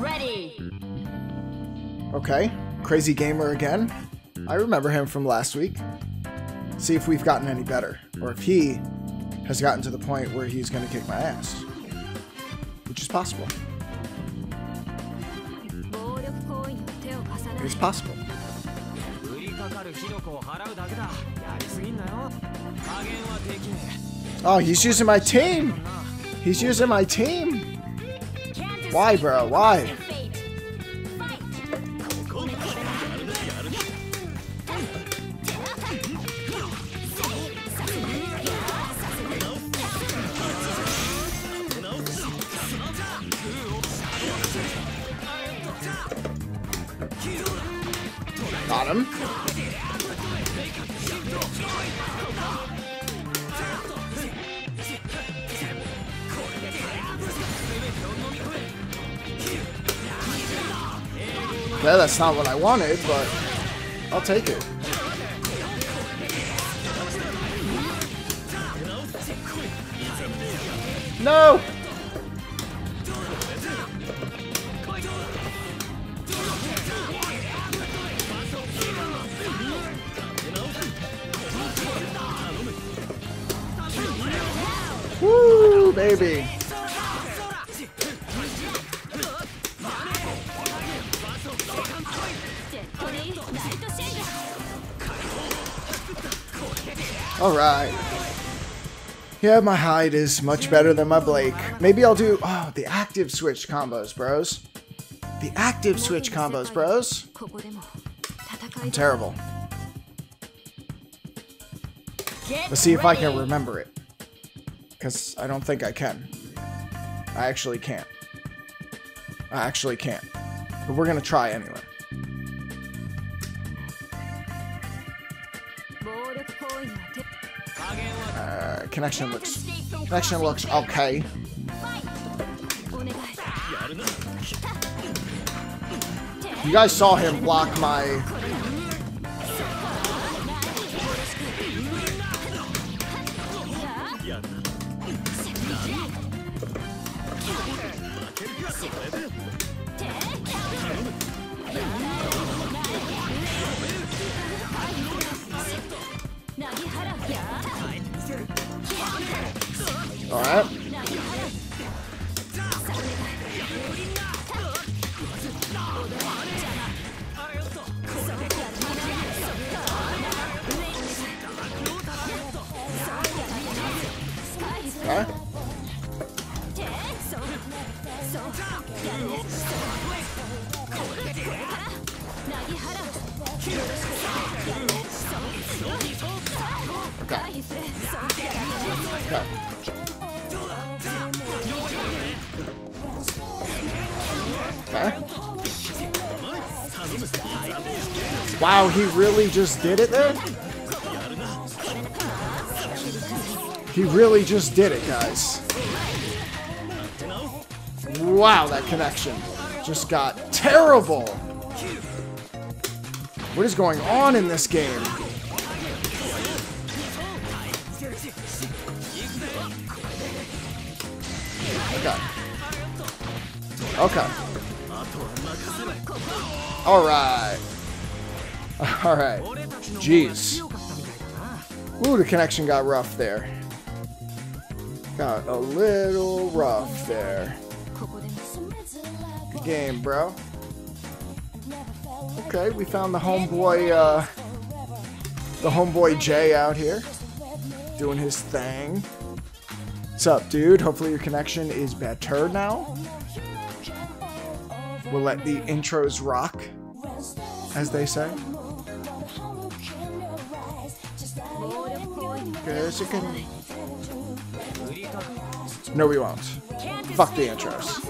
ready. Okay, Crazy Gamer again. I remember him from last week. See if we've gotten any better, or if he has gotten to the point where he's going to kick my ass, which is possible. It's possible. Oh, he's using my team! He's using my team! Why, bro? Why? Got him. Yeah, that's not what I wanted, but I'll take it. No! Woo, baby. Alright. Yeah, my Hyde is much better than my Blake. Maybe I'll do... Oh, the active switch combos, bros. The active switch combos, bros. I'm terrible. Let's see if I can remember it. Because I don't think I can. I actually can't. I actually can't. But we're going to try anyway. Uh, connection looks connection looks okay. You guys saw him block my Alright. Okay. Wow, he really just did it there? He really just did it, guys. Wow, that connection just got terrible. What is going on in this game? Okay. Alright. Alright. Jeez. Ooh, the connection got rough there. Got a little rough there. Good game, bro. Okay, we found the homeboy, uh, the homeboy Jay out here. Doing his thing. What's up, dude? Hopefully your connection is better now. We'll let the intros rock, as they say. No, we won't. Fuck the intros.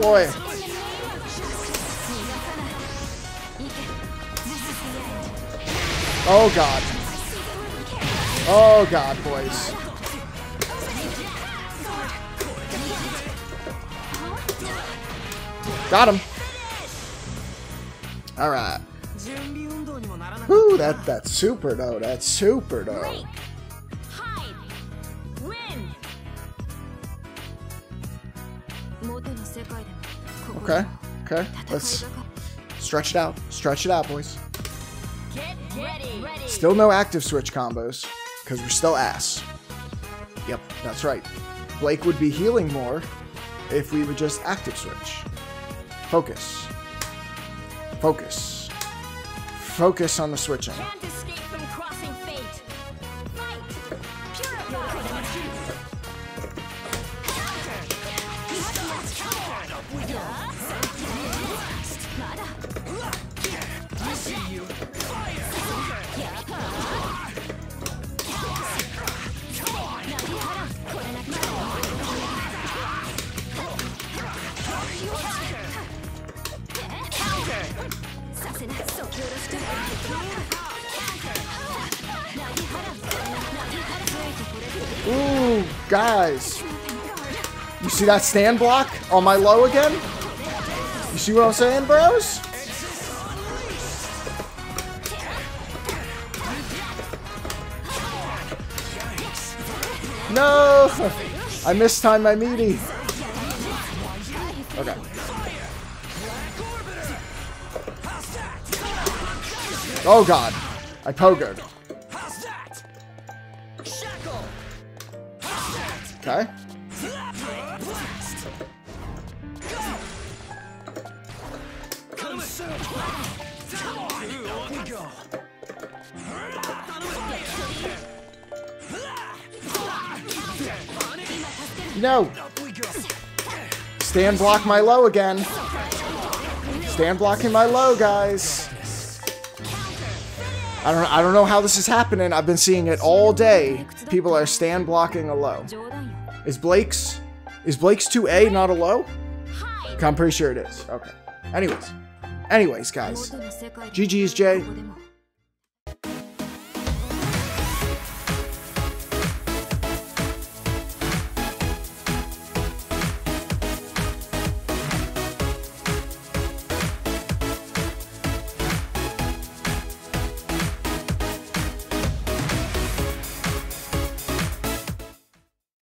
boy. Oh god. Oh god, boys. Got him. All right. Ooh, that that's super though. That's super though. Okay. Okay. Let's stretch it out. Stretch it out, boys. Still no active switch combos, because we're still ass. Yep, that's right. Blake would be healing more if we would just active switch. Focus. Focus. Focus on the switching. Ooh, guys. You see that stand block on my low again? You see what I'm saying, bros? No! I mistimed my meaty. Okay. Oh god. I pogoed. Okay. No. Stand block my low again. Stand blocking my low, guys. I don't, I don't know how this is happening. I've been seeing it all day. People are stand blocking a low. Is Blake's, is Blake's 2A not a low? I'm pretty sure it is. Okay. Anyways. Anyways, guys. GG's, Jay.